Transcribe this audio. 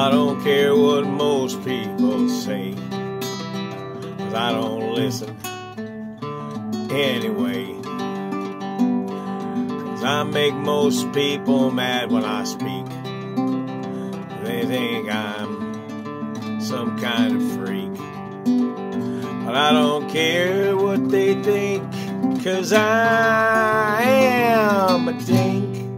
I don't care what most people say, cause I don't listen anyway. Cause I make most people mad when I speak. They think I'm some kind of freak. But I don't care what they think, cause I am a dink.